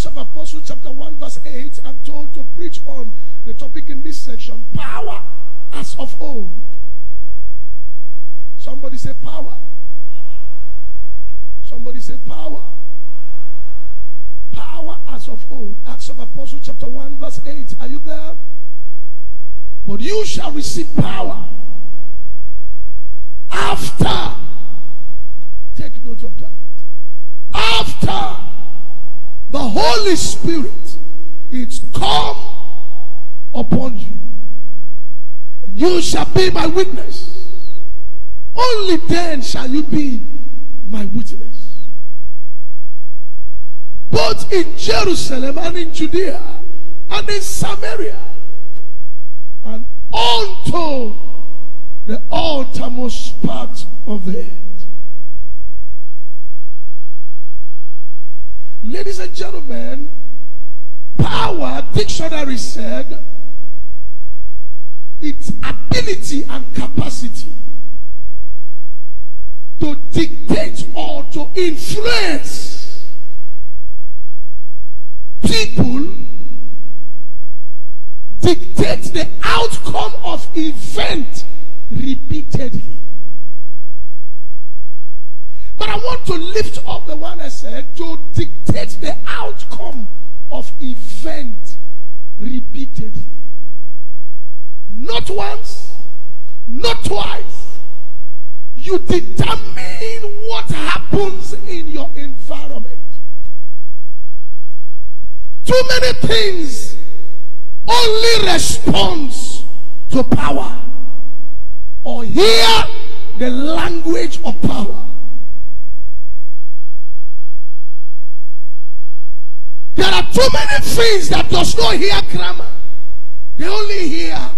Acts of Apostles, chapter 1, verse 8, I'm told to preach on the topic in this section power as of old. Somebody say power. Somebody say power. Power as of old. Acts of Apostles, chapter 1, verse 8. Are you there? But you shall receive power after. Take note of that. After the Holy Spirit is come upon you. And you shall be my witness. Only then shall you be my witness. Both in Jerusalem and in Judea and in Samaria and unto the uttermost part of the earth. Ladies and gentlemen, power, dictionary said, its ability and capacity to dictate or to influence people, dictate the outcome of event repeatedly. But I want to lift up the one I said to dictate the outcome of event repeatedly. Not once, not twice. You determine what happens in your environment. Too many things only responds to power or hear the language of power. There are too many things that does not hear grammar. They only hear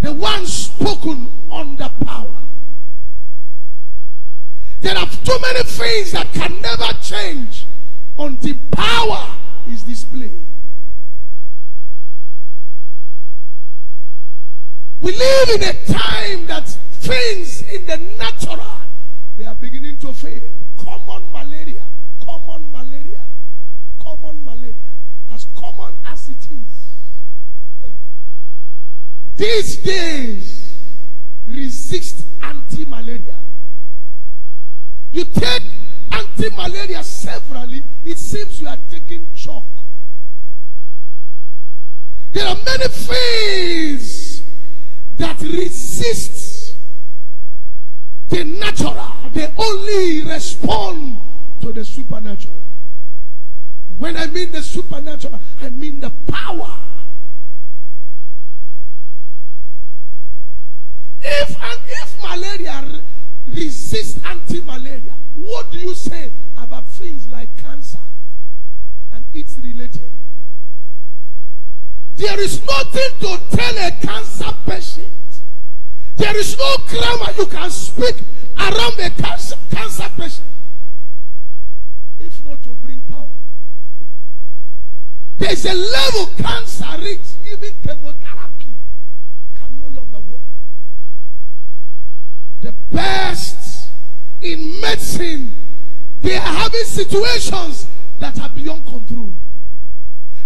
the one spoken under power. There are too many things that can never change until power is displayed. We live in a time that things in the natural they are beginning to fail. Common malaria, common malaria common malaria, as common as it is. These days, resist anti-malaria. You take anti-malaria severally, it seems you are taking chalk. There are many things that resist the natural. They only respond to the supernatural. When I mean the supernatural, I mean the power. If and if malaria resists anti-malaria, what do you say about things like cancer and its related? There is nothing to tell a cancer patient. There is no grammar you can speak around a cancer, cancer patient. If not to bring power. There's a level cancer reach, even chemotherapy The best in medicine, they are having situations that are beyond control.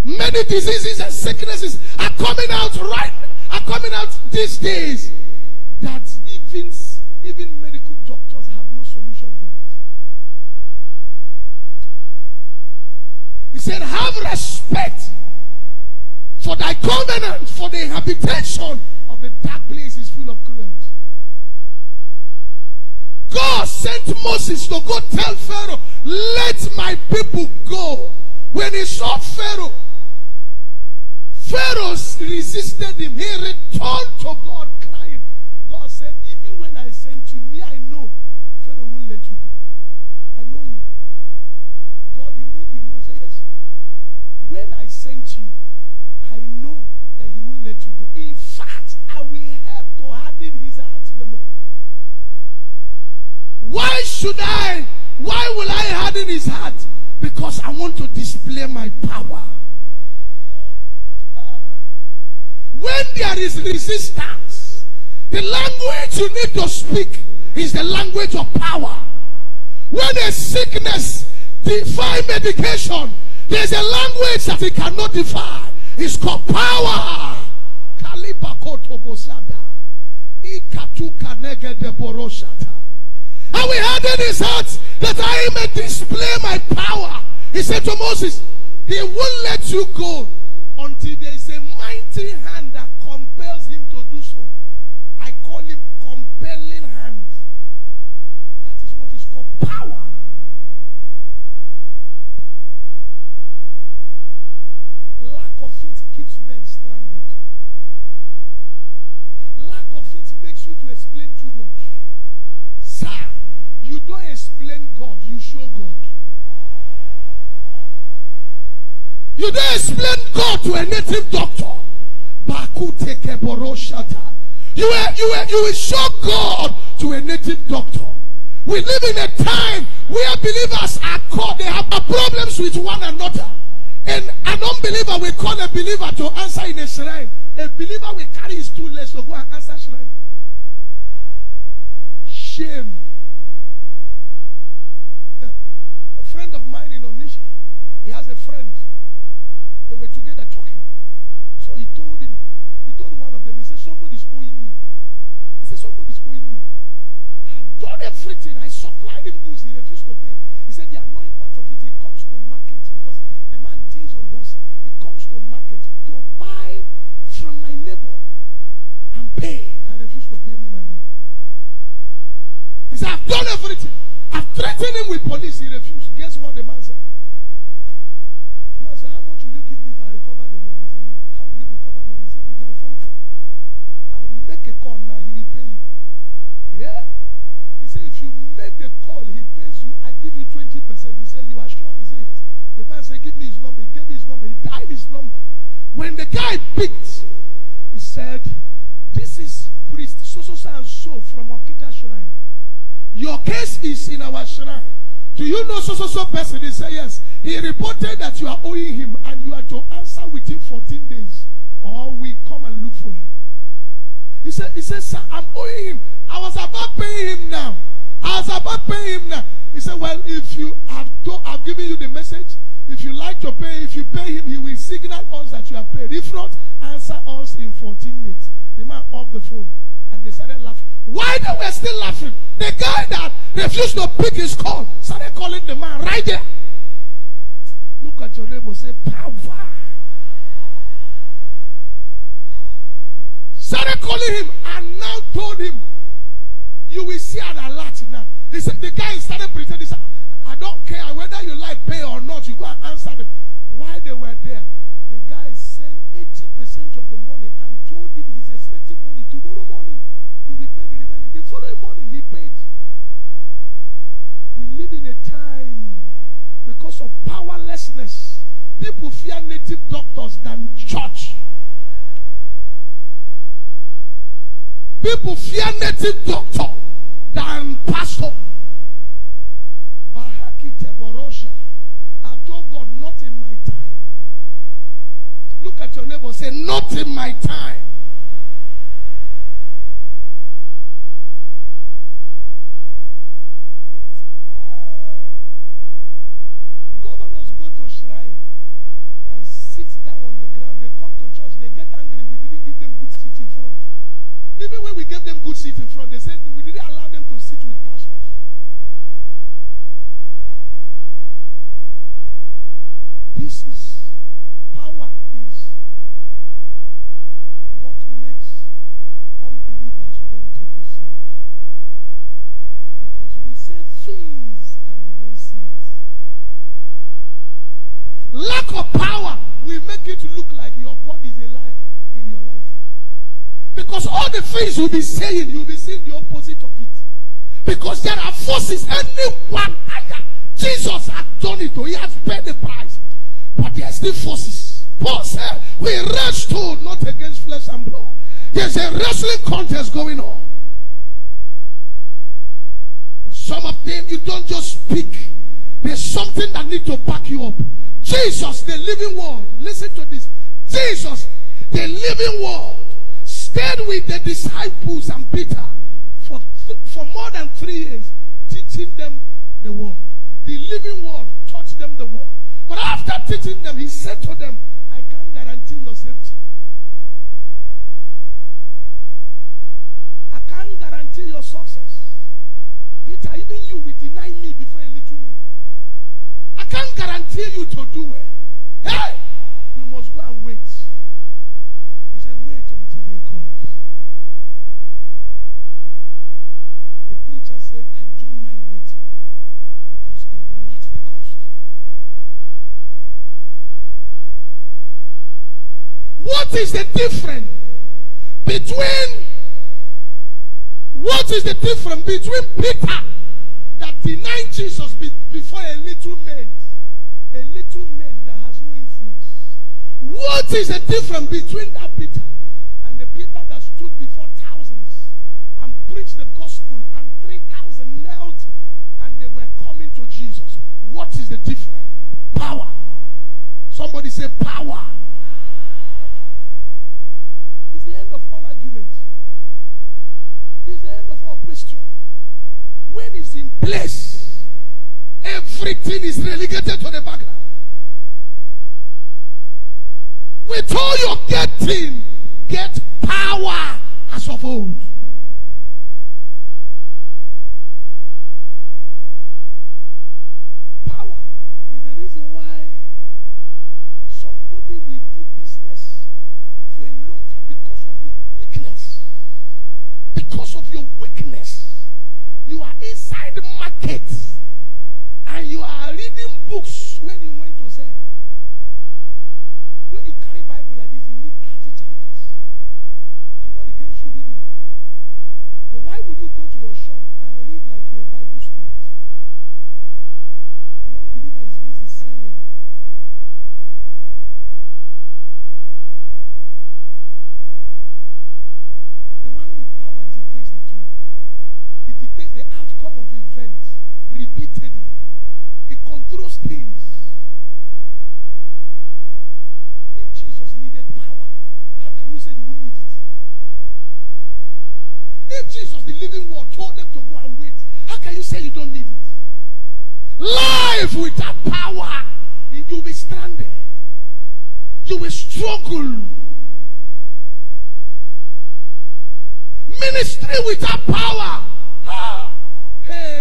Many diseases and sicknesses are coming out right, are coming out these days that even, even medical doctors have no solution for it. He said, Have respect for thy covenant, for the habitation of the dark places full of cruelty. God sent Moses to go tell Pharaoh, Let my people go. When he saw Pharaoh, Pharaoh resisted him. He returned to God crying. God said, Even when I sent you, me, I know Pharaoh won't let you go. I know him. God, you mean you know? Say yes. When I sent you, I know that he won't let you go. In fact, I will help to harden his heart. Why should I? Why will I harden his heart? Because I want to display my power. When there is resistance, the language you need to speak is the language of power. When a sickness defy medication, There's a language that it cannot defy. It's called power. Kalibakotobosada. Ikatukanegedeboroshata. And we had in his heart that I may display my power. He said to Moses, He won't let you go until there is a mighty hand that compels him to do so. I call him compelling hand. That is what is called power. Lack of it keeps men stranded. Lack of it makes you to explain too much. Sir, you don't explain God, you show God. You don't explain God to a native doctor. Baku teke boroshata. You will, you will, you will show God to a native doctor. We live in a time where believers are caught. They have problems with one another. And an unbeliever will call a believer to answer in a shrine. A believer will carry his two legs to go and answer shrine. Shame. A friend of mine in Onitsha, he has a friend. They were together talking. So he told him, he told one of them, he said, Somebody's owing me. He said, Somebody's owing me. I've done everything. I supplied him goods. He refused to pay. He said, The annoying part of it, he comes to market because the man deals on wholesale. He comes to market to buy from my neighbor and pay. I refuse to pay. He I've done everything. I've threatened him with police. He refused. Guess what the man said? The man said, How much will you give me if I recover the money? He said, How will you recover money? He said, With my phone call. I'll make a call now. He will pay you. Yeah? He said, If you make the call, he pays you. I give you 20%. He said, You are sure? He said, Yes. The man said, Give me his number. He gave me his number. He dialed his number. When the guy picked, he said, This is priest so so so and so from Okija Shrine. Your case is in our shrine. Do you know so so so person? He said, Yes. He reported that you are owing him and you are to answer within 14 days, or we come and look for you. He said, He said, Sir, I'm owing him. I was about paying him now. I was about paying him now. He said, Well, if you have I've given you the message. If you like to pay, if you pay him, he will signal us that you are paid. If not, answer us in 14 days. The man off the phone and laughing. Why they were still laughing? The guy that refused to pick his call started calling the man right there. Look at your neighbor, say power. Started calling him and now told him, You will see an alert now. He said, The guy started pretending, I don't care whether you like pay or not, you go and answer them. While they were there, the guy sent 80% of the money and told him he's expecting money tomorrow morning. He will pay the remaining. The following morning, he paid. We live in a time because of powerlessness. People fear native doctors than church. People fear native doctor than pastor. I've told God, not in my time. Look at your neighbor, say, not in my time. Gave them good seat in front, they said we didn't allow them to sit with pastors. This is power is what makes unbelievers don't take us serious. Because we say things and they don't see it. Lack of power will make it look like Because all the things you'll be saying, you'll be saying the opposite of it. Because there are forces, anyone higher. Jesus has done it, he has paid the price. But there are still forces. Paul said, We wrestle not against flesh and blood. There's a wrestling contest going on. Some of them you don't just speak. There's something that needs to back you up. Jesus, the living word. Listen to this. Jesus, the living word, stayed with the disciples and Peter for, for more than three years, teaching them the word. The living word taught them the word. But After teaching them, he said to them, I can't guarantee your safety. I can't guarantee your success. Peter, even you will deny me before a little man. I can't guarantee you to do well. Hey! You must go and wait. He said, wait he comes. A preacher said, I don't mind waiting because it worth the cost. What is the difference between what is the difference between Peter that denied Jesus be, before a little maid, a little maid that has no influence? What is the difference between that Peter and the Peter that stood before thousands and preached the gospel and 3,000 knelt and they were coming to Jesus? What is the difference? Power. Somebody say power. It's the end of all argument. It's the end of all question. When it's in place, everything is relegated to the background. With all your getting, get power as of old. You are inside the market and you are reading books when you went to sell. Life without power, you'll be stranded. You will struggle. Ministry without power. Ah, hey.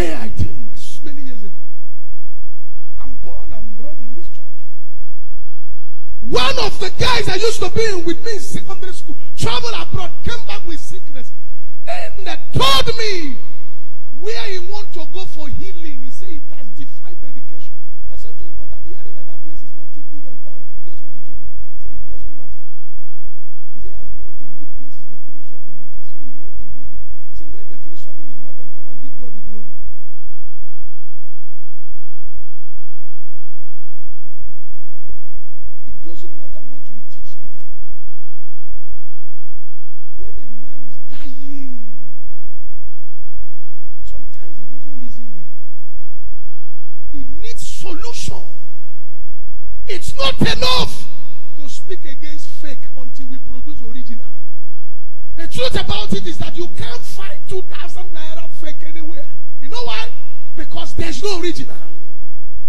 Way I think many years ago. I'm born and brought in this church. One of the guys I used to be in with me in secondary school traveled abroad, came back with sickness, and told me where he want to go for healing. He said it has defied medication. I said to him, but I'm hearing that that place is not too good and all. Guess what he told me? He said it doesn't matter. He said he has gone to good places, they couldn't solve the matter. So he want to go there. He said when they finish solving his matter, he come and give God the glory. Solution. It's not enough to speak against fake until we produce original. The truth about it is that you can't find 2,000 naira fake anywhere. You know why? Because there's no original.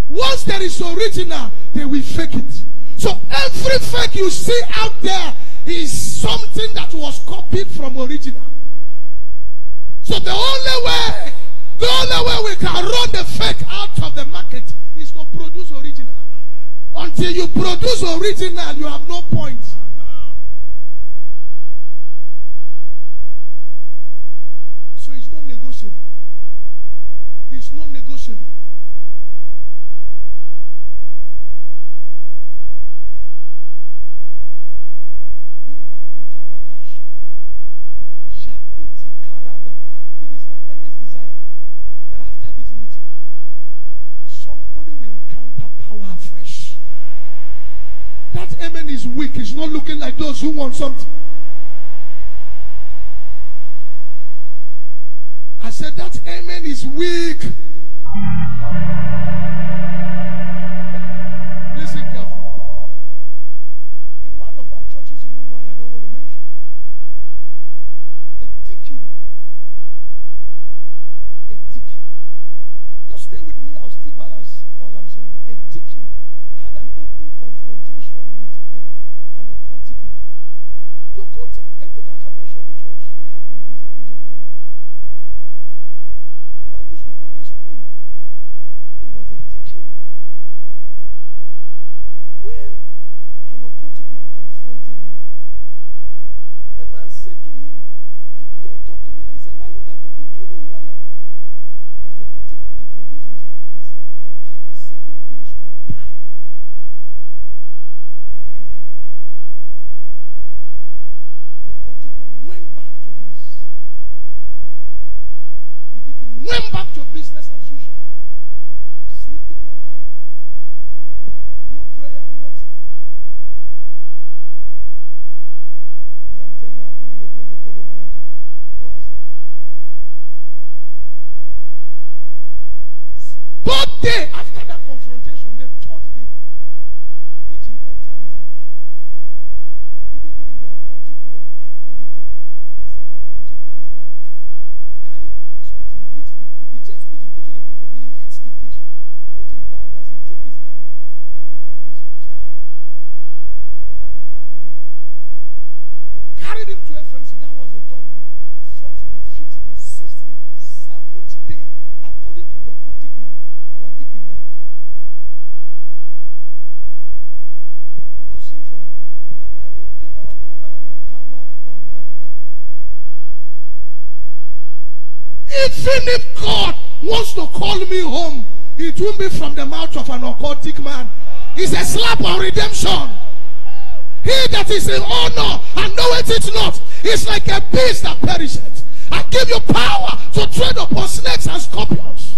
Once there is original, they will fake it. So every fake you see out there is something that was copied from original. So the only way, the only way we can run the fake out of the market is to produce original. Until you produce original, you have no point. So it's not negotiable. It's not negotiable. Power afresh. That amen is weak. It's not looking like those who want something. I said, that amen is weak. Day Even if God wants to call me home, it won't be from the mouth of an occultic man. It's a slap on redemption. He that is in honor and knoweth it not is like a beast that perisheth. I give you power to tread upon snakes and scorpions.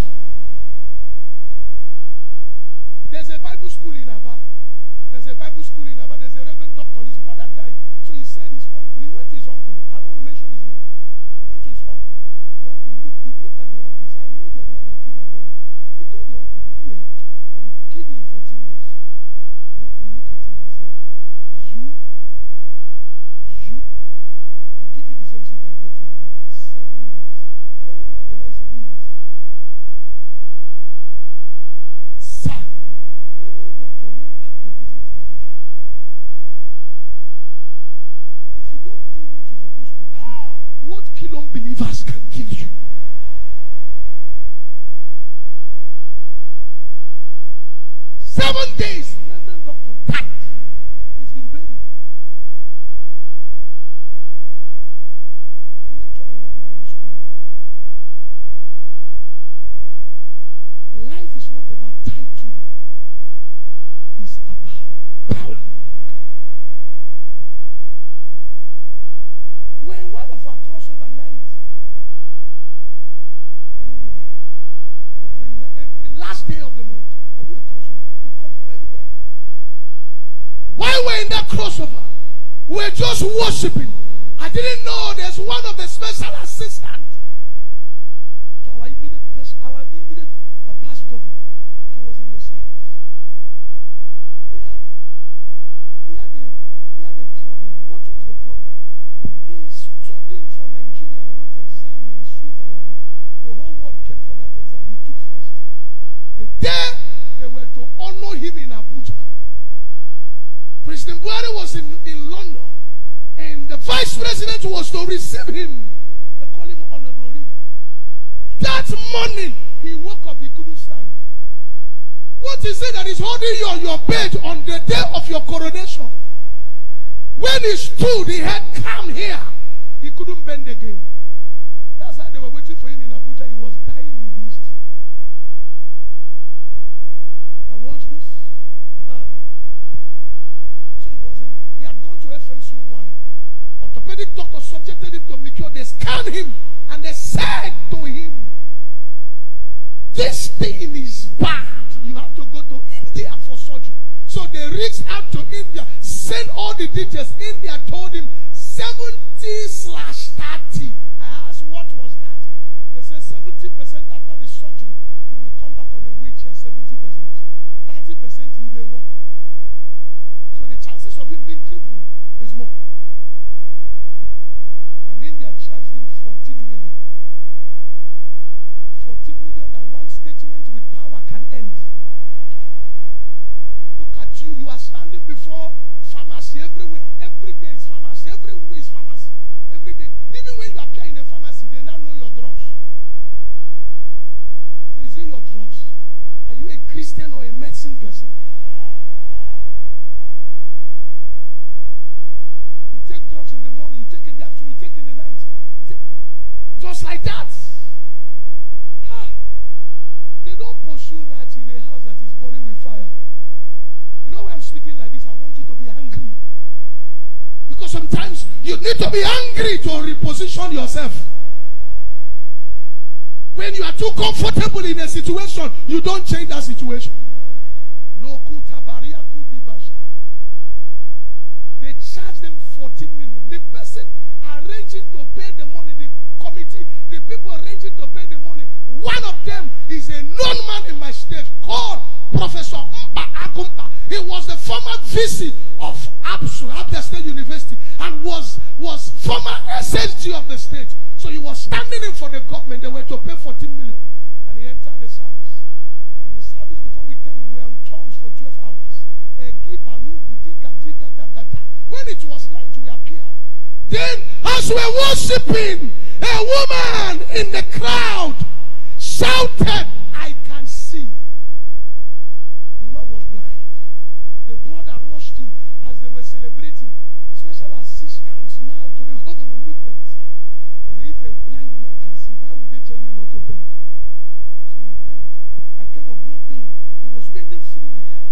Seven days, we're just worshiping. I didn't know there's one of the special assistants to our immediate our immediate uh, past governor that was in the service. They have, he had a, he had a problem. What was the problem? He stood in for Nigeria and wrote exam in Switzerland. The whole world came for that exam. He took first. The day they were to honor him in Abuja, President Buhari was in, in London, the vice president was to receive him. They call him Honorable Riga. That morning, he woke up, he couldn't stand. What is it that is holding you on your bed on the day of your coronation? When he stood, he had come here. He couldn't bend again. That's how they were waiting for him medic doctor subjected him to mercure. They scanned him and they said to him, This thing is bad. You have to go to India for surgery. So they reached out to India, sent all the details. India told him 70 slash 30. I asked, What was that? They said 70% drugs? Are you a Christian or a medicine person? You take drugs in the morning, you take in the afternoon, you take in the night. Just like that. Ha! They don't pursue rats in a house that is burning with fire. You know why I'm speaking like this? I want you to be angry. Because sometimes you need to be angry to reposition yourself. When you are too comfortable in a situation, you don't change that situation. They charge them 14 million. The person arranging to pay the money, the committee, the people arranging to pay the money, one of them is a known man in my state called Professor Mba Agumpa. He was the former VC of APSU, Abia State University, and was, was former SSG of the state. So he was standing in for the government. They were to pay 14 million. And he entered the service. In the service before we came, we were on tongues for 12 hours. When it was night, we appeared. Then, as we were worshiping, a woman in the crowd shouted, I can see. The woman was blind. The brother rushed him as they were celebrating. Special assistants now to the governor looked at me. As if a blind woman can see, why would they tell me not to bend? So he bent and came up, no pain. He was bending freely.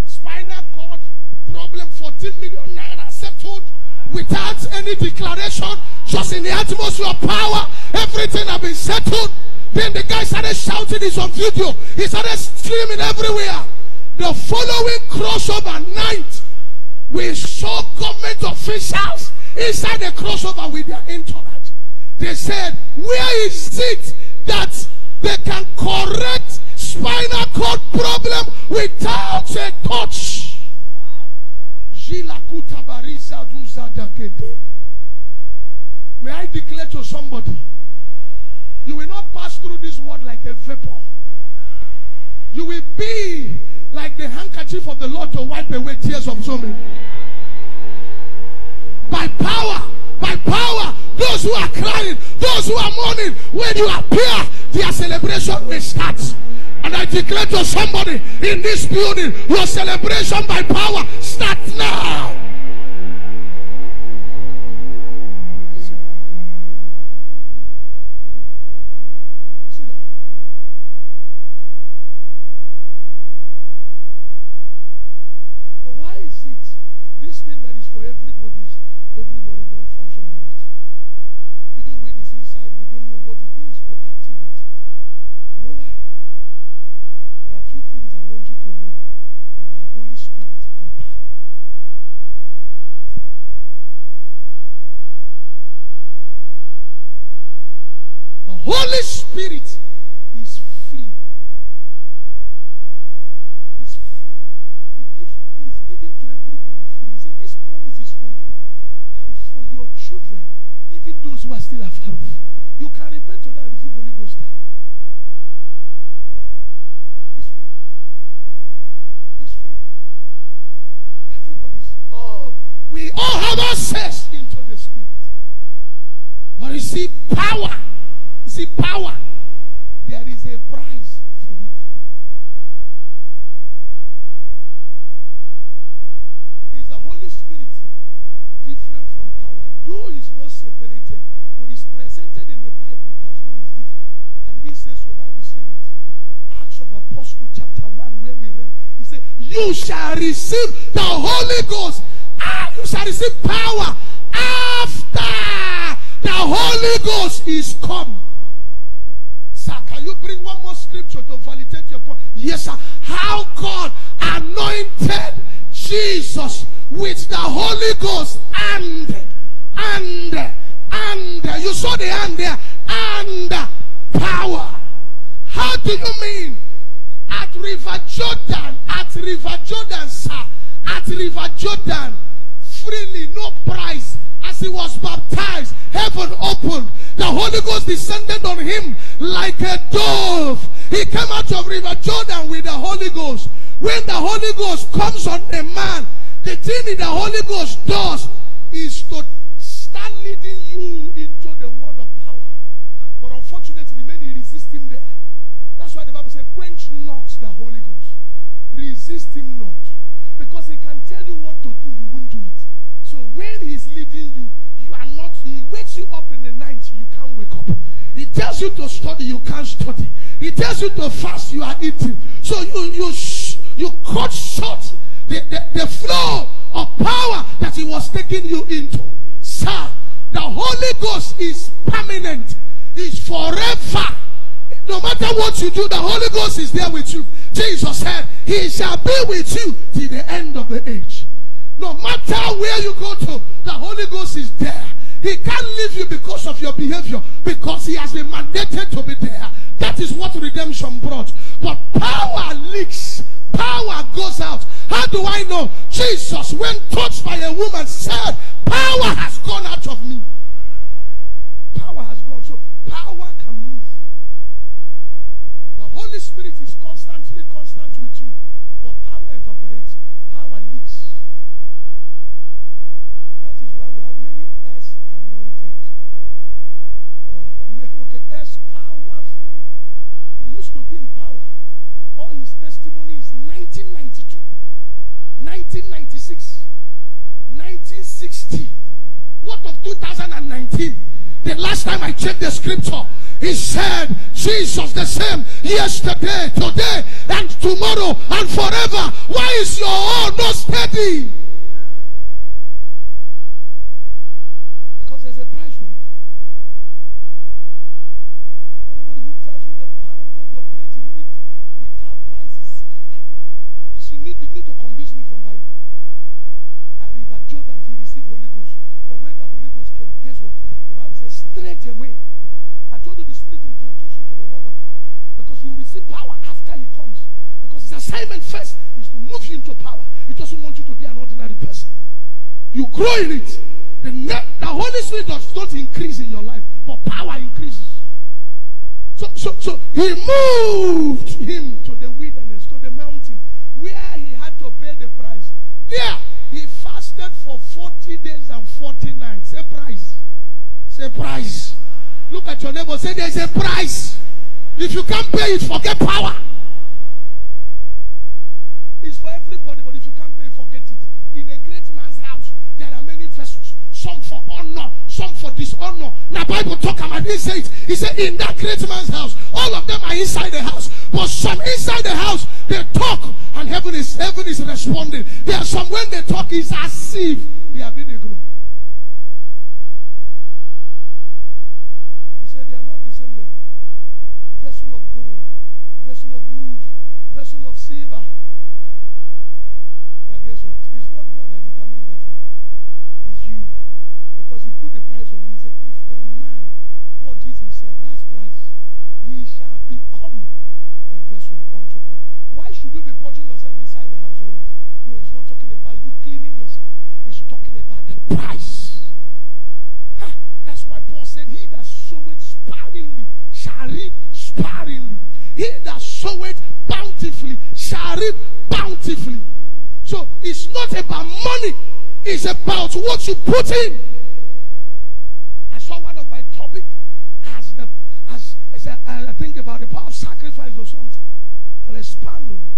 Spinal cord problem, 14 million naira settled without any declaration, just in the atmosphere of power. Everything had been settled. Then the guy started shouting, it's on video. He started screaming everywhere. The following crossover night, we saw government officials inside the crossover with their entourage. They said, Where is it that they can correct spinal cord problem without a touch? May I declare to somebody, you will not pass through this world like a vapor. You will be like the handkerchief of the Lord to wipe away tears of so many. By power, by power, those who are crying, those who are mourning, when you appear, their celebration will start. And I declare to somebody in this building, your celebration by power start now. Holy Spirit is free. He's free. He gives he's given to everybody free. He said, This promise is for you and for your children, even those who are still afar off. You can repent to that and receive Holy Ghost. Yeah. It's free. It's free. Everybody's, oh, we all have access into the Spirit. But see, power, see, power, there is a price for it. Is the Holy Spirit different from power? Though it's not separated, but it's presented in the Bible as though it's different. I didn't say so, Bible said it. Acts of Apostle chapter 1, where we read, he said, You shall receive the Holy Ghost. Ah, you shall receive power after the Holy Ghost is come. Yes, sir. How God anointed Jesus with the Holy Ghost and, and, and, you saw the and there, and power. How do you mean? At River Jordan, at River Jordan, sir, at River Jordan, freely, no price. As he was baptized, heaven opened. The Holy Ghost descended on him like a dove. He came out of River Jordan with the Holy Ghost. When the Holy Ghost comes on a man, the thing that the Holy Ghost does is to start leading you into the word of power. But unfortunately, many resist him there. That's why the Bible says, quench not the Holy Ghost. Resist him not. Because he can tell you what to do, you won't do it. So when he's leading you, you are not, he wakes you up in the night, you can't wake up. He tells you to study, you can't study. He tells you to fast, you are eating. So you you you cut short the, the, the flow of power that he was taking you into. Sir, the Holy Ghost is permanent, is forever. No matter what you do, the Holy Ghost is there with you. Jesus said, He shall be with you till the end of the age. No matter where you go to, the Holy Ghost is there. He can't leave you because of your behavior, because He has been mandated to be there. That is what redemption brought. But power leaks, power goes out. How do I know? Jesus, when touched by a woman, said, Power has gone out of me. Power has gone. So power can move. The Holy Spirit is 1996, 1960. What of 2019? The last time I checked the scripture, he said, Jesus the same yesterday, today, and tomorrow, and forever. Why is your heart not steady? Straight away. I told you the Spirit introduced you to the word of power. Because you receive power after he comes. Because his assignment first is to move you into power. He doesn't want you to be an ordinary person. You grow in it. The, the Holy Spirit does not increase in your life, but power increases. So, so, so he moved him to the wilderness, to the mountain, where he had to pay the price. There, he fasted for 40 days and 40 nights. Say price. Say price. Look at your neighbor. Say there's a price. If you can't pay it, forget power. It's for everybody, but if you can't pay, forget it. In a great man's house, there are many vessels. Some for honor, some for dishonor. Now Bible talk about he said He said in that great man's house, all of them are inside the house. But some inside the house, they talk and heaven is heaven is responding. There are some when they talk is as if they are being ignored. He said they are not the same level. Vessel of gold, vessel of wood, vessel of silver. Now guess what? It's not God that determines that one. It's you. Because he put the price on you. He said, if a man purges himself, that's price. He shall become a vessel unto honor. Why should you be purging yourself inside the house already? No, it's not talking about you cleaning yourself. It's talking about the price. Ha! That's why Paul said, He that soweth sparingly shall reap sparingly. He that soweth bountifully shall reap bountifully. So it's not about money, it's about what you put in. I saw one of my topic as the as, as I think about the power of sacrifice or something. I'll expand on it.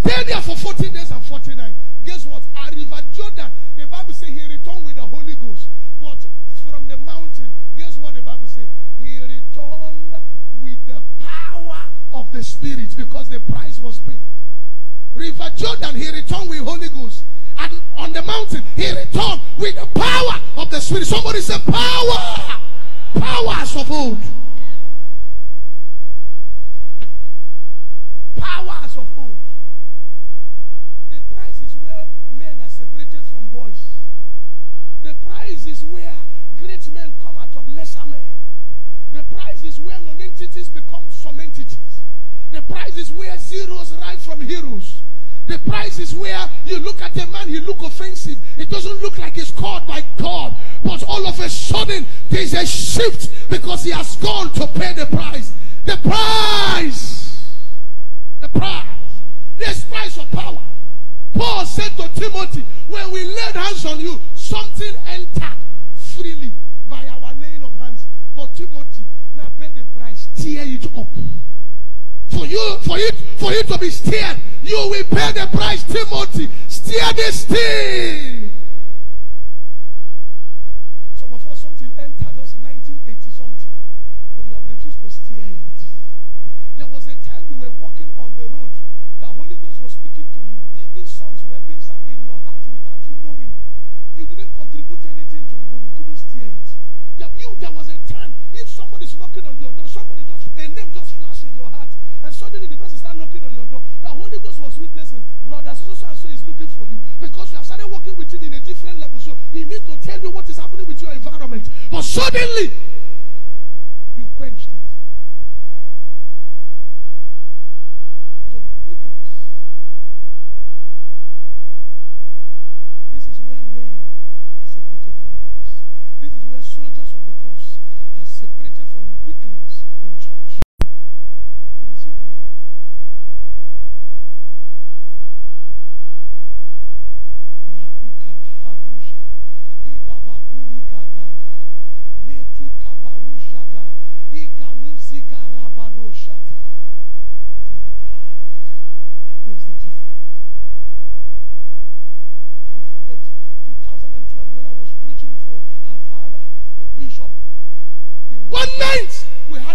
Stayed there for 14 days and 40 nights. Guess what? At River Jordan, the Bible says he returned with the Holy Ghost. But from the mountain, guess what the Bible says? He returned with the power of the Spirit because the price was paid. River Jordan, he returned with Holy Ghost. And on the mountain, he returned with the power of the Spirit. Somebody said, Power! Powers of old. The price is where zeros rise from heroes. The price is where you look at a man, he look offensive. It doesn't look like he's called by God. But all of a sudden, there's a shift because he has gone to pay the price. The price. The price. There's price of power. Paul said to Timothy, when we laid hands on you, something entered freely by our laying of hands. But Timothy, now pay the price, tear it up. For you, for it, for you to be steered, you will pay the price, Timothy. Steer this thing. But suddenly,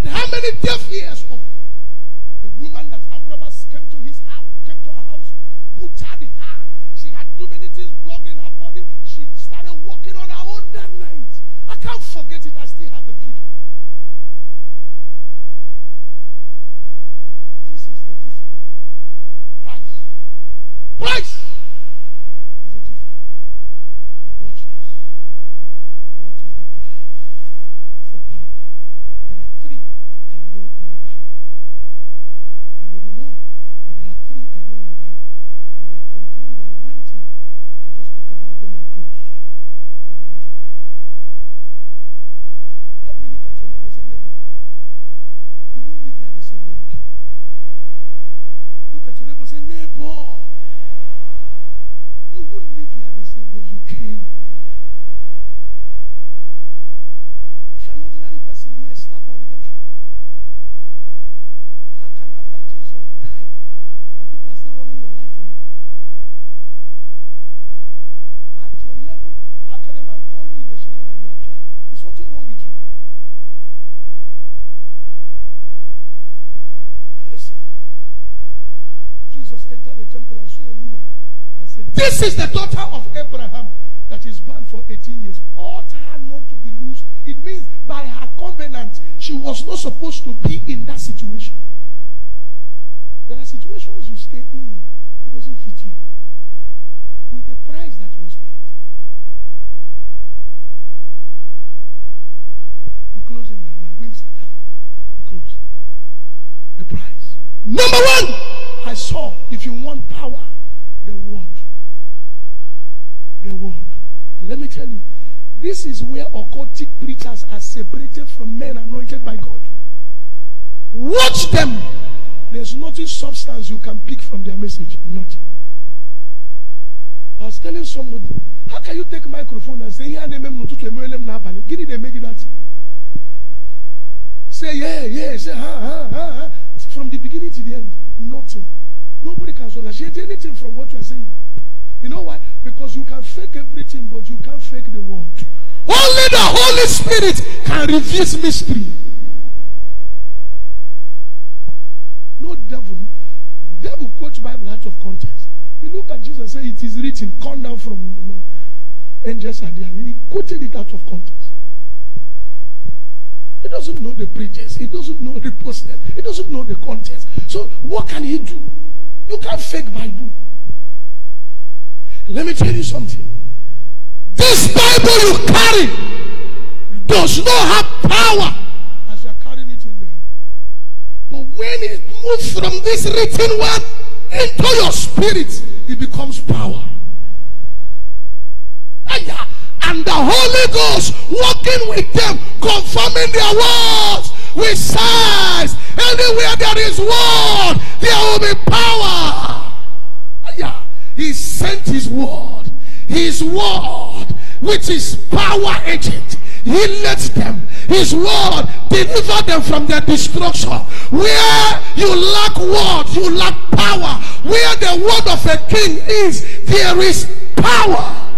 had how many deaf ears open? A woman that robbers came to his house, came to her house, butchered her. She had too many things blocked in her body. She started walking on her own that night. I can't forget it. I still have the video. This is the difference. Price. Price is the difference. Now watch this. What is the price for power? There are three I know in the Bible. There may be more, but there are three I know in the Bible. And they are controlled by one thing. I just talk about them, I close. We begin to pray. Help me look at your neighbor, say, neighbor, you won't live here the same way you came. Look at your neighbor, say, neighbor, you won't live here the same way you came. If you're an ordinary person, you a slap on redemption. How can after Jesus died and people are still running your life for you? At your level, how can a man call you in a shrine and you appear? There's something wrong with you. And listen. Jesus entered the temple and saw a woman and said, This is the daughter of Abraham that is bound for 18 years. Ought her not to be loose. It means by her covenant, she was not supposed to be in that situation. There are situations you stay in, it doesn't fit you. With the price that was paid. I'm closing now. My wings are down. I'm closing. The price. Number one, I saw if you want power, the word. The word. And let me tell you, this is where occultic preachers are separated from men anointed by God. Watch them. There's nothing substance you can pick from their message. Nothing. I was telling somebody, how can you take a microphone and say, yeah, him to Give they make that. Say, yeah, yeah, say, ha, ha, ha, ha. From the beginning to the end, nothing. Nobody can substantiate anything from what you are saying. You know why? Because you can fake everything, but you can't fake the word. Only the Holy Spirit can reveal mystery. No devil. Devil quotes Bible out of context. He look at Jesus and said, It is written, come down from the mountain. Angels are there. He quoted it out of context. He doesn't know the preachers. He doesn't know the posters. He doesn't know the context. So what can he do? You can't fake Bible. Let me tell you something. This Bible you carry does not have power as you are carrying it in there. But when it moves from this written word into your spirit, it becomes power. And the Holy Ghost walking with them, confirming their words with signs. Anywhere there is word, there will be power. He sent his word. His word, which is power agent. He let them. His word deliver them from their destruction. Where you lack word, you lack power. Where the word of a king is, there is power.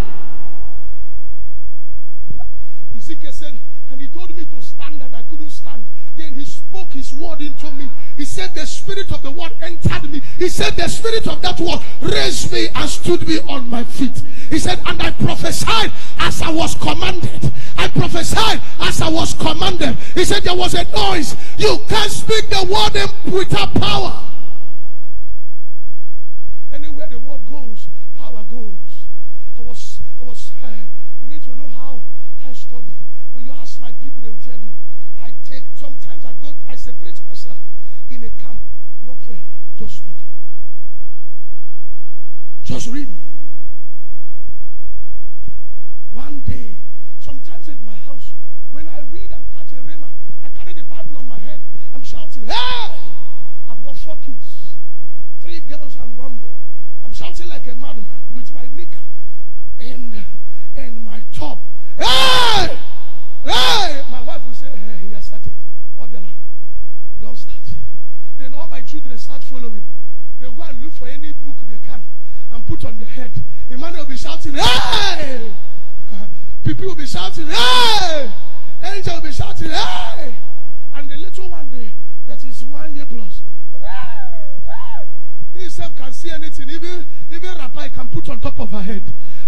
Ezekiel said, and he told me to stand, and I couldn't stand. Then he spoke his word into me. He said, The spirit of the word entered me. He said, The spirit of that word raised me and stood me on my feet. He said, And I prophesied as I was commanded. I prophesied as I was commanded. He said, There was a noise. You can't speak the word without power. Anywhere the word goes, power goes. I was, I was, uh, you need to know how I study. When you ask my people, they will tell you. I take, sometimes I go, I separate myself in a camp. No prayer, just study. Just read. One day, sometimes in my house, when I read and catch a rhema, I carry the Bible on my head. I'm shouting, Hey! I've got four kids, three girls and one boy. I'm shouting like a madman with my knicker and, and my top. Hey! Hey! My wife will say, Hey, he has started. Obiala, you don't start. Then all my children start following. They'll go and look for any book they can and put on their head. Emmanuel will be shouting, Hey! People will be shouting, Hey! Angel will be shouting, Hey! And the little one there that is one year plus. He himself can see anything. Even even Rabbi can put on top of her head.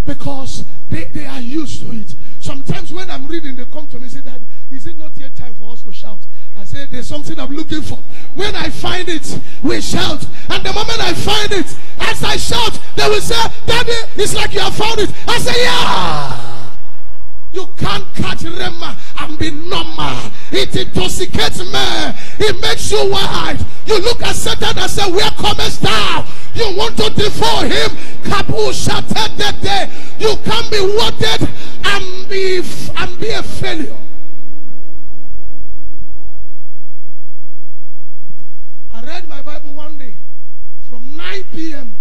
Because they, they are used to it. Sometimes when I'm reading, they come to me and say, Dad, is it not yet time for us to shout? I say, There's something I'm looking for. When I find it, we shout. And the moment I find it, as I shout, they will say, Daddy, it's like you have found it. I say, Yeah. You can't catch rhema and be normal. It intoxicates me. It makes you wild. You look at Satan and say, Where comest thou? You want to devour him. Day. You can't be wanted and be and be a failure. 9 p.m.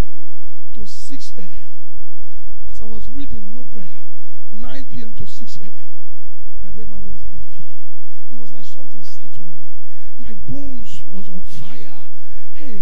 to 6 a.m. As I was reading, no prayer. 9 p.m. to 6 a.m. The rhema was heavy. It was like something sat on me. My bones was on fire. Hey,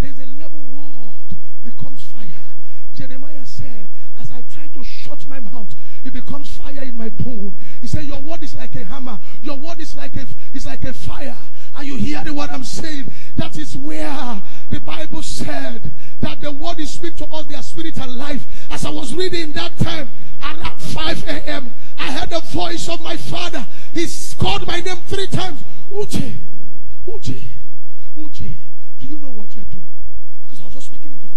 there's a level word becomes fire. Jeremiah said, as I try to shut my mouth, it becomes fire in my bone. He said, Your word is like a hammer. Your word is like a is like a fire. Are you hearing what I'm saying? That is where the Bible said that the word is speak to us, their spirit and life. As I was reading that time, around 5 a.m., I heard the voice of my father. He called my name three times. Uche, Uche, Uche, do you know what you're doing? Because I was just speaking into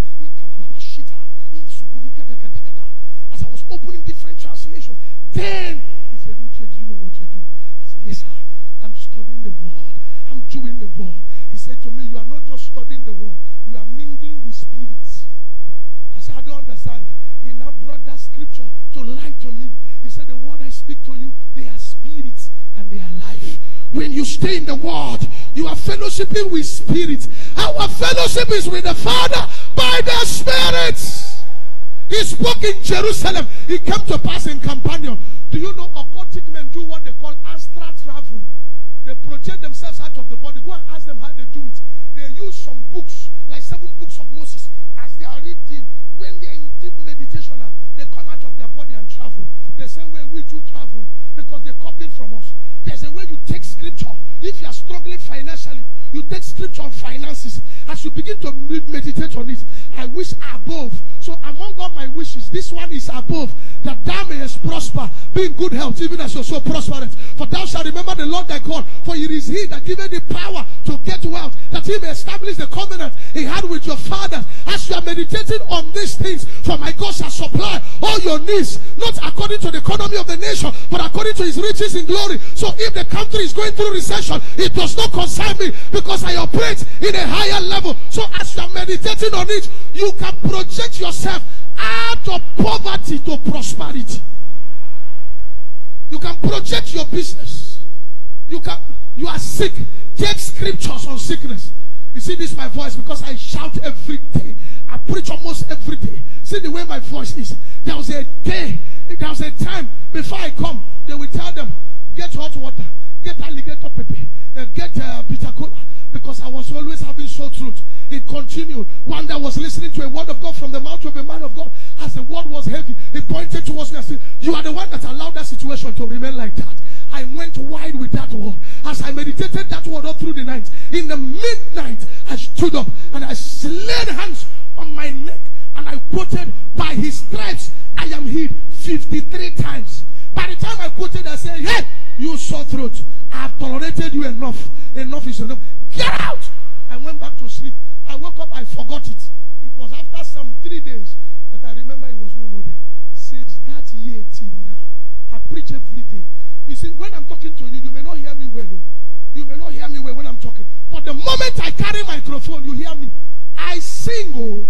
as I was opening different translations. Then he said, Uche, do you know what you're doing? I said, Yes, sir. I'm studying the word. I'm doing the word. He said to me, You are not just studying the word, you are mingling with spirits. I said, I don't understand. He now brought that scripture to light to me. He said, The word I speak to you, they are spirits and they are life. When you stay in the word, you are fellowshipping with spirits. Our fellowship is with the Father by the spirits. He spoke in Jerusalem. He came to pass in Companion. Do you know occultic men do what they call astral travel? They project themselves out of the body. Go and ask them how they do it. They some books, like seven books of Moses, as they are reading. When they are in deep meditation, ah, they come out of their body and travel. The same way we do travel because they copied from us. There's a way you take scripture. If you are struggling financially, you take scripture on finances, as you begin to meditate on it, I wish above. So among all my wishes, this one is above, that thou mayest prosper, be in good health, even as your soul prospereth. For thou shalt remember the Lord thy God, for it is he that giveth the power to get wealth, that he may establish the covenant he had with your fathers. As you are meditating on these things, for my God shall supply all your needs, not according to the economy of the nation, but according to his riches in glory. So if the country is going through recession, it does not concern me because I operate in a higher level. So as you are meditating on it, you can project yourself out of poverty to prosperity. You can project your business. You can you are sick. Take scriptures on sickness. You see this my voice because I shout every day. I preach almost every day. See the way my voice is. There was a day, there was a time before I come, they will tell them, get hot water, get alligator pepper, uh, get uh, bitter kola. Because I was always having sore throat. It continued. One that was listening to a word of God from the mouth of a man of God. As the word was heavy, he pointed towards me and said, You are the one that allowed that situation to remain like that. I went wide with that word. As I meditated that word all through the night, in the midnight, I stood up and I laid hands on my neck and I quoted, By his stripes I am healed 53 times. By the time I quoted, I said, Hey, you sore throat, I have tolerated you enough. Enough is enough. Get out! I went back to sleep. I woke up, I forgot it. It was after some three days that I remember it was no more there. Since that year till now, I preach every day. You see, when I'm talking to you, you may not hear me well. Oh. You may not hear me well when I'm talking. But the moment I carry microphone, you hear me. I sing. Oh.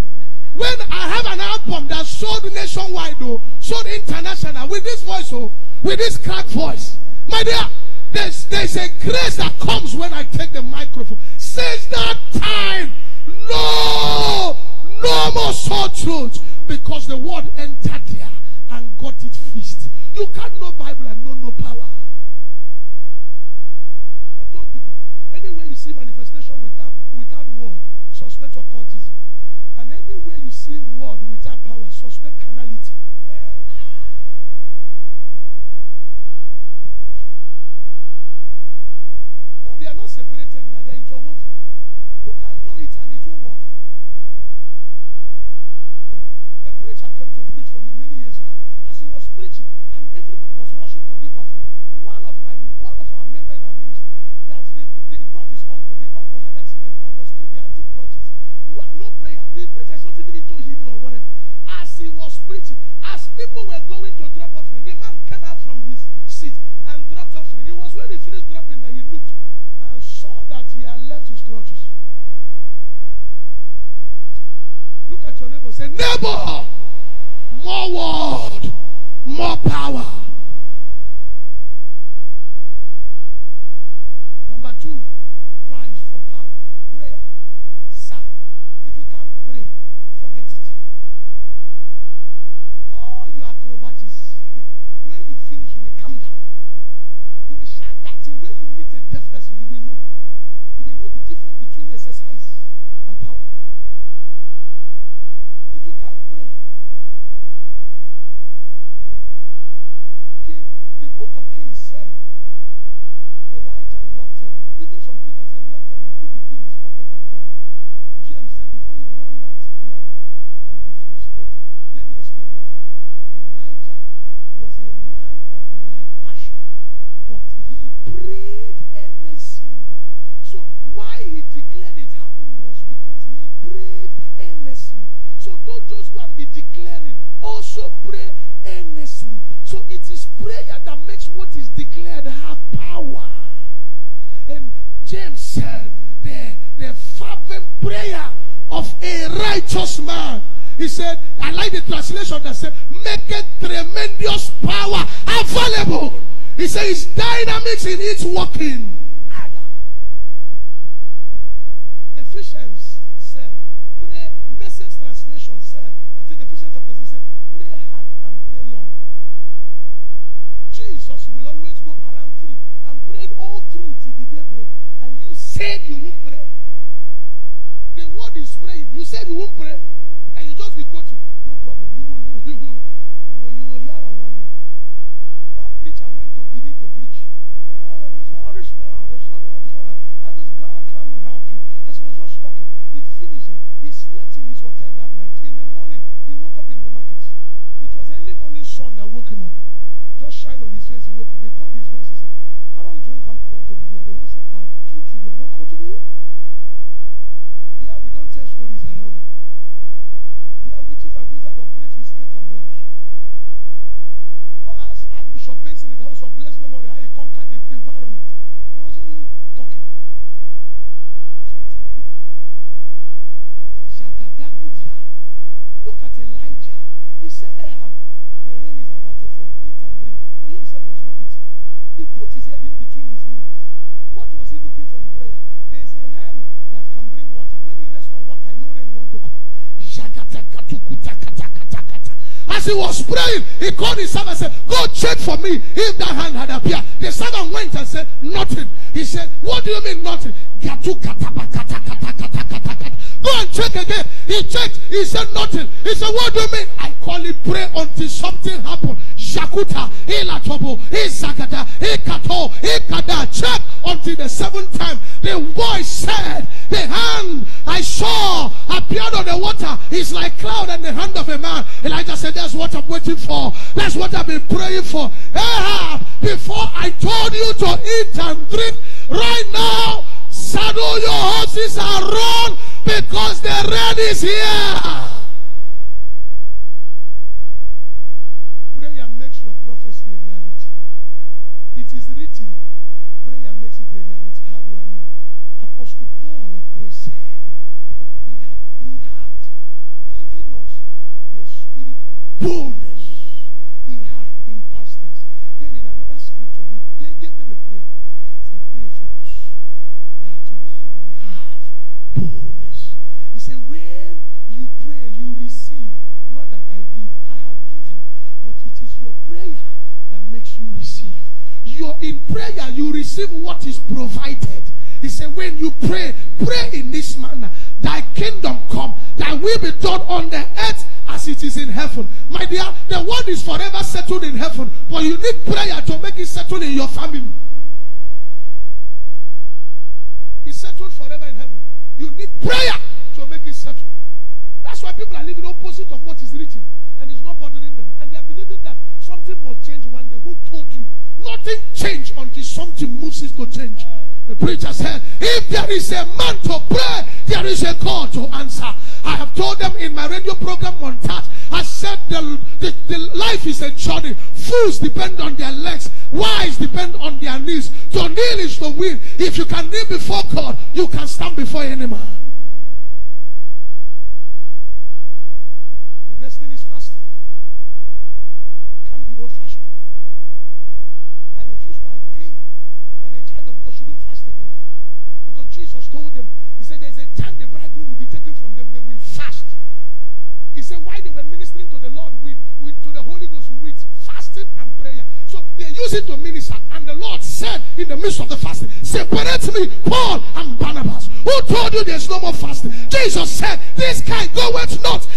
When I have an album that sold nationwide, oh, sold international, with this voice, oh, with this crack voice, my dear, there's, there's a grace that comes when I take the microphone. Since that time, no, no more sore because the word entered there and got it fixed. You can't know Bible and crutches. Look at your neighbor. Say, neighbor, more word, more power. Prayer of a righteous man. He said, I like the translation that said, make a tremendous power available. He it's dynamics in its working. Ephesians said, pray, message translation said, I think Ephesians chapter 6 said, pray hard and pray long. Jesus will always go around free and prayed all through till the daybreak. And you said you won't pray. The word is praying. You said you won't pray. And you just be quoting. No problem. You will, you will, you will, you will hear on one day. One preacher went to Benin to preach. No, no, there's not this prayer. There's not no prayer. I just gotta come and help you. just shine on his face. He woke up. He called his host. He said, I don't think I'm called to be here. The host said, ah, true, true, you are not called to be here. Here we don't tell stories around it. Here witches and wizards operate with skirt and blouse. What has Archbishop Benson Idahosa of blessed memory, how he conquered the environment? He wasn't talking. Something. Jagadagudia. Look at Elijah. He said, Ahab, the rain is about to fall. Eat and drink. But he himself was not eating. He put his head in between his knees. What was he looking for in prayer? There is a hand that can bring water. When he rests on water, I know rain want to come. As he was praying, he called his servant and said, Go check for me if that hand had appeared. The servant went and said, Nothing. He said, What do you mean nothing? Go and check again. He checked. He said nothing. He said, What do you mean? I call it pray until something happens. Shakuta, Ilatobo, Izagada, Ikato, Ikada. Check until the seventh time. The voice said, The hand I saw appeared on the water is like cloud and the hand of a man. Elijah said, That's what I'm waiting for. That's what I've been praying for. Ahab, before I told you to eat and drink, right now, saddle your horses and run because the rain is here. Prayer makes your prophecy a reality. It is written. Prayer makes it a reality. How do I mean? Apostle Paul of grace said he had he had given us the spirit of boldness. He had in past tense. Then in another scripture, he they gave them a prayer point. He said, Pray for us that we may have boldness. He said, When you pray, you receive. Not that I give, I have given. But it is your prayer that makes you receive. You're in prayer, you receive what is provided. He said, When you pray, pray in this manner. Thy kingdom come, thy will be done on the earth as it is in heaven. My dear, the word is forever settled in heaven, but you need prayer to make it settled in your family. It's settled forever in heaven. You need prayer to make it settle. That's why people are living opposite of what is written, and it's not bothering them. And they are believing that something must change Nothing change until something moves it to change. The preacher said, if there is a man to pray, there is a God to answer. I have told them in my radio program Montage, I said the, the, the life is a journey. Fools depend on their legs. Wise depend on their knees. To kneel is to win. If you can kneel before God, you can stand before any man. They use it to minister. And the Lord said in the midst of the fasting, Separate me, Paul and Barnabas. Who told you there's no more fasting? Jesus said, This kind goeth not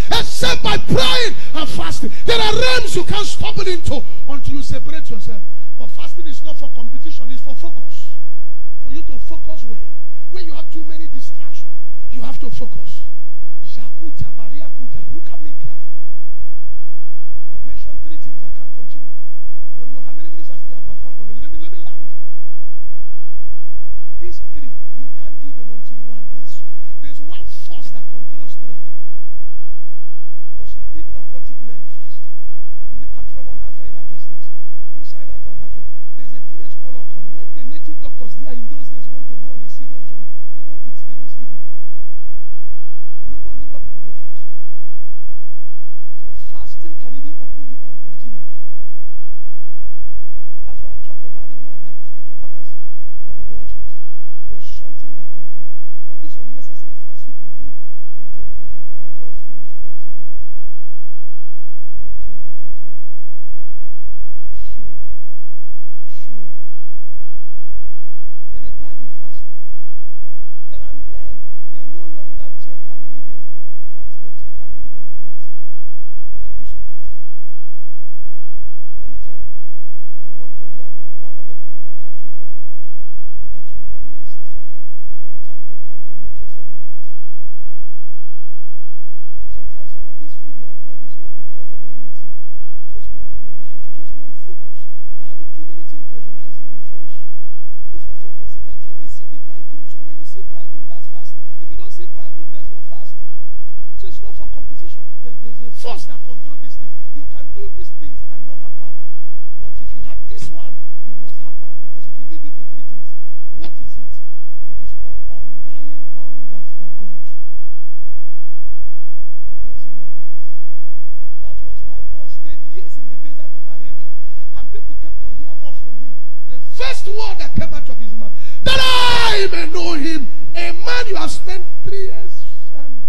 may know him. A man you have spent three years and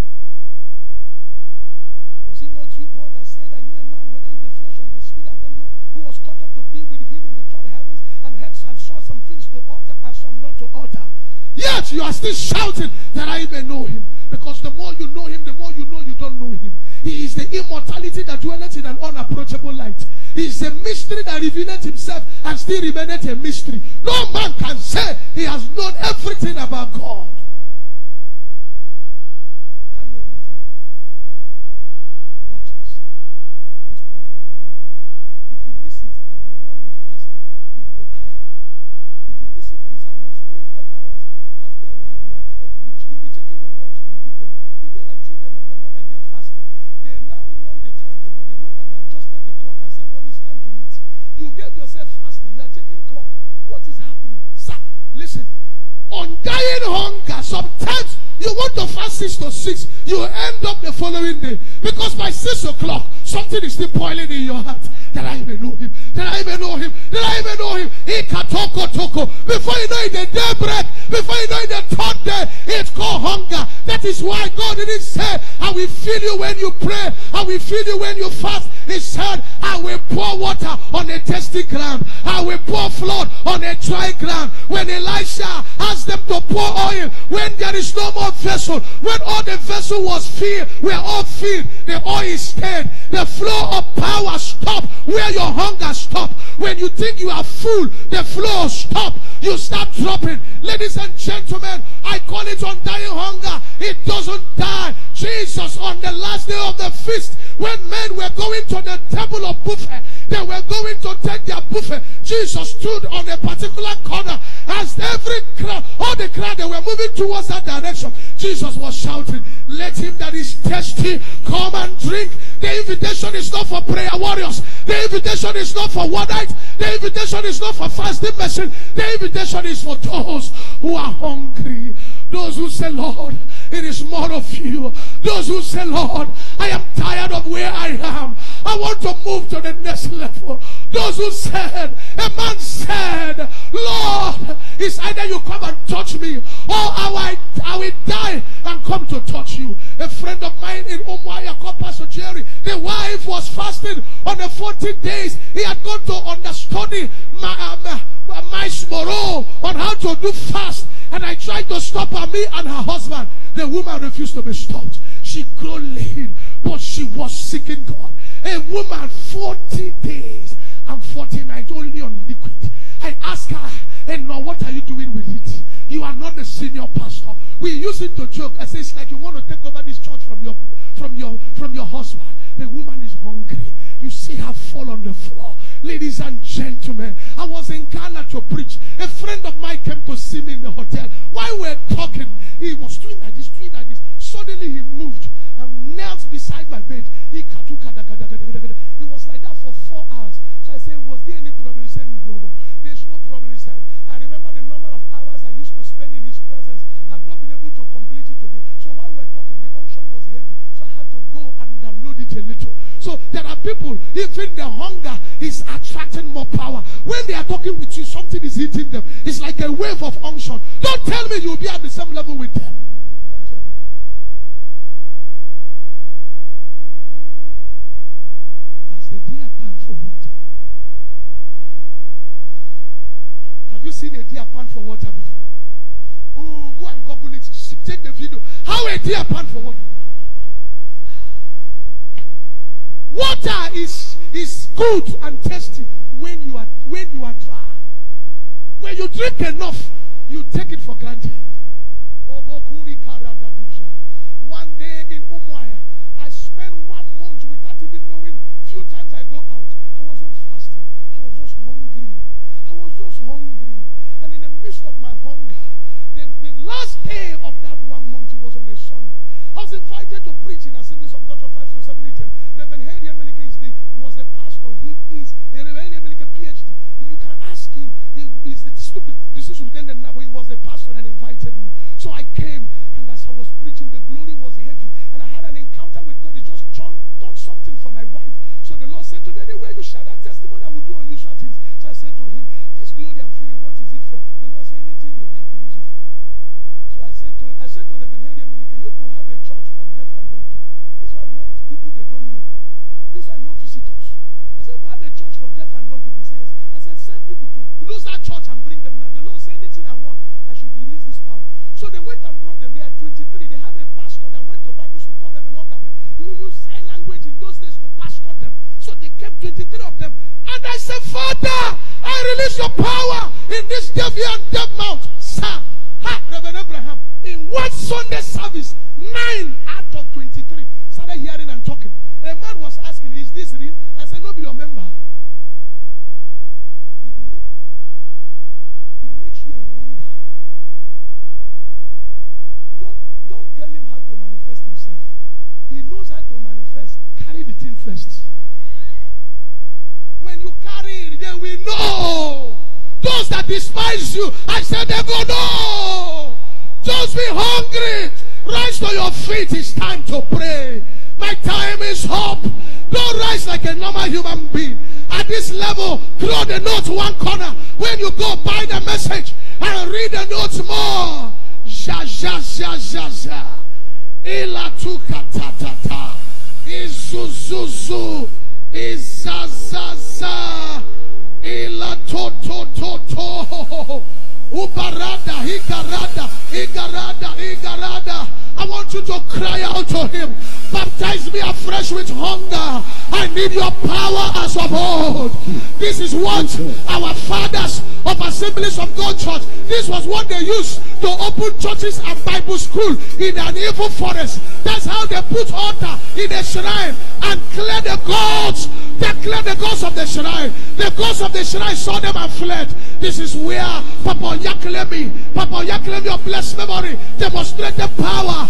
was it not you, Paul, that said, I know a man, whether in the flesh or in the spirit, I don't know, who was caught up to be with him in the third heavens and heard and saw some things to utter and some not to utter. Yet you are still shouting that I may know him. Because the more you know him, the more you know you don't know him. He is the immortality that dwelleth in an unapproachable light. He is a mystery that revealeth himself and still remaineth a mystery. No man can say he has known everything about God. Listen. Undying hunger. Sometimes you want to fast six to six. You end up the following day. Because by six o'clock, something is still boiling in your heart. That I may know him. That I may know him. That I may know him. Ikatoko toko. Before you know it, the daybreak. Before you know it, the third day. It's called hunger. That is why God didn't say, I will feed you when you pray. I will feed you when you fast. He said, I will pour water on a thirsty ground. I will pour flood on a dry ground. When Elisha asked them to pour oil, when there is no more vessel, when all the vessel was filled, we are all filled, the oil stayed. The flow of power stopped where your hunger stopped. When you think you are full, the flow stop. You start dropping. Ladies and gentlemen, I call it undying hunger. It doesn't die. Jesus on the last day of the feast, when men were going to the table of buffet, they were going to take their buffet. Jesus stood on a particular corner as every crowd, all the crowd, they were moving towards that direction. Jesus was shouting, Let him that is thirsty come and drink. The invitation is not for prayer warriors. The invitation is not for one night. The invitation is not for fasting machine. The invitation is for those who are hungry. Those who say, Lord, it is more of you. Those who say, Lord, I am tired of where I am. I want to move to the next level. Those who said, a man said, Lord, it's either you come and touch me or I, I will die and come to touch you. A friend of mine in Umuahia called Pastor Jerry, the wife was fasting on the 40 days. He had gone to understudy my, um, my Moro on how to do fast. And I tried to stop her, me and her husband. The woman refused to be stopped. She grew lean, but she was seeking God. A woman, 40 days and 40 nights only on liquid. I asked her, and now what are you doing with it? You are not the senior pastor. We use it to joke. I say it's like you want to take over this church from your from your from your husband. The woman is hungry. You see her fall on the floor. Ladies and gentlemen, I was in Ghana to preach. A friend of mine came to see me in the hotel. While we were talking, he was doing like this, doing like this. Suddenly he moved and knelt beside my bed. He It was like that for four hours. So I said, Was there any problem? He said, No, there's no problem. He said, I remember the number of hours I used to spend in his presence. I've not been able to complete it today. So while we were talking, the unction was heavy. So I had to go and download it a little. So there are people, even the hunger is attracting more power. When they are talking with you, something is hitting them. It's like a wave of unction. Don't tell me you'll be at the same level with them. As the deer pant for water. Have you seen a deer pant for water before? Oh, go and Google it. Take the video. How a deer pant for water. Water is is good and tasty when you are when you are dry. When you drink enough, you take it for granted. One day in Umuahia, I spent one month without even knowing. Few times I go out, I wasn't fasting. I was just hungry. I was just hungry. And in the midst of my hunger, the, the last day of that one month, it was on a Sunday. I was invited was a pastor. He is a Reverend Emelike PhD. You can ask him. He is a stupid decision ended now, but it was a pastor that invited me. So I came, and as I was preaching, the glory was heavy. And I had an encounter with God. He just turned, done something for my wife. So the Lord said to me, Anywhere you share that testimony, I will do unusual things. So I said language in those days to pastor them. So they came 23 of them. And I said, Father, I release your power in this deaf and deaf mount. Sir, ha, Reverend Abraham, in one Sunday service, nine out of 23 started hearing and talking. A man was asking, Is this real? I said, No, be your member. He, make, he makes you a wonder. Don't, don't tell him how to manifest himself. He knows how to manifest. Carry the thing first. When you carry they will know. Those that despise you, I said they go no. Just be hungry. Rise to your feet. It's time to pray. My time is up. Don't rise like a normal human being. At this level, throw the note one corner. When you go, buy the message and read the notes more. Ja, ja, ja, ja, ja. Ila tuka ta ta ta. Izuzuzu. Izazaza. Ila to to to to. Ubarada, Igarada, Igarada, Igarada. I want you to cry out to him. Baptize me afresh with hunger. I need your power as of old. This is what our fathers of Assemblies of God Church, this was what they used to open churches and Bible school in an evil forest. That's how they put altar in a shrine and clear the gods. They cleared the gods of the shrine. The gods of the shrine saw them and fled. This is where Papa Yaklemi, Papa Yaklemi of blessed memory, demonstrated power.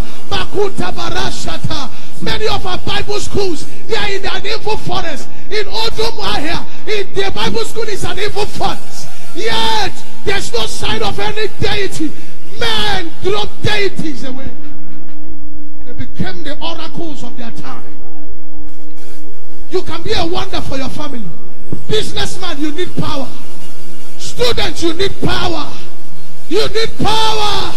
Many of our Bible schools, they are in an evil forest. In here, in the Bible school is an evil forest. Yet, there's no sign of any deity. Men drove deities away. They became the oracles of their time. You can be a wonder for your family. Businessman, you need power. Students, you need power. You need power.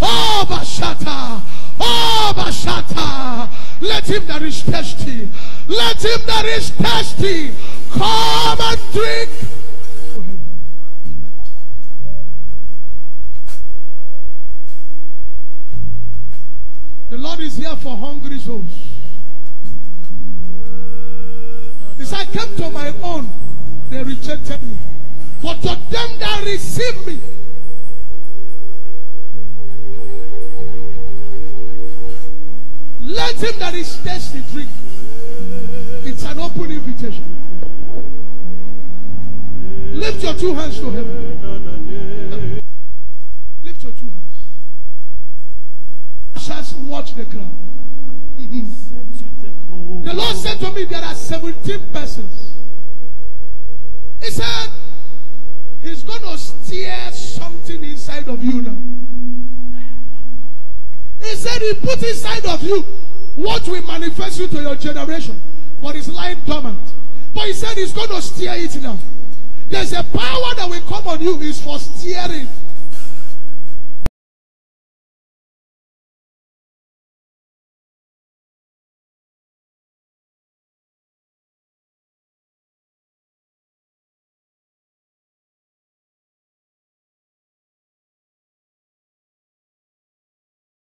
Oh, Bashata. Oh, Bashata. Let him that is thirsty. Let him that is thirsty come and drink. The Lord is here for hungry souls. He said, I came to my own, they rejected me. But to them that receive me, let him that is thirsty drink. It's an open invitation. Lift your two hands to heaven. Lift your two hands. Just watch the ground. The Lord said to me, There are 17 persons. He said, He's going to steer something inside of you now. Said, He put inside of you what will manifest you to your generation, but it's lying dormant. But He said, He's going to steer it now. There's a power that will come on you, is for steering.